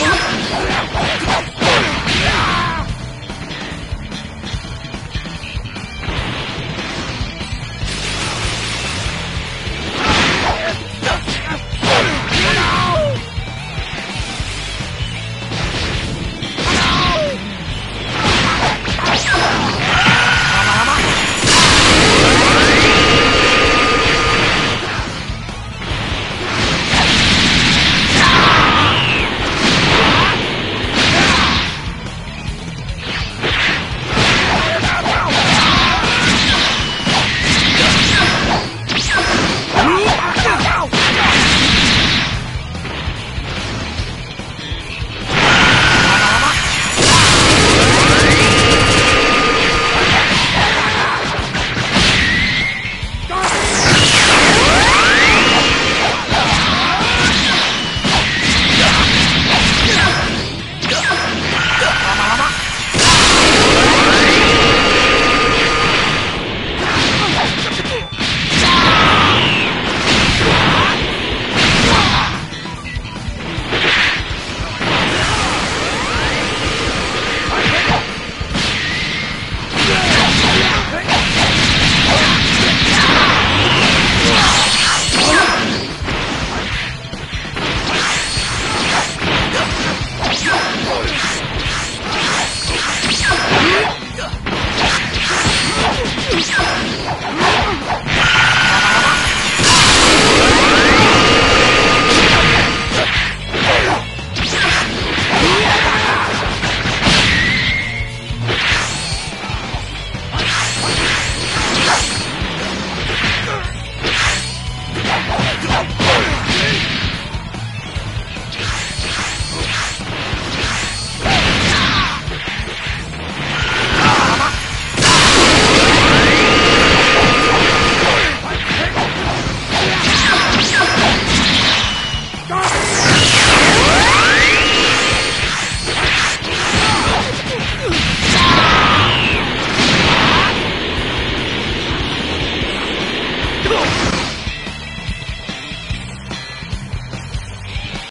あ!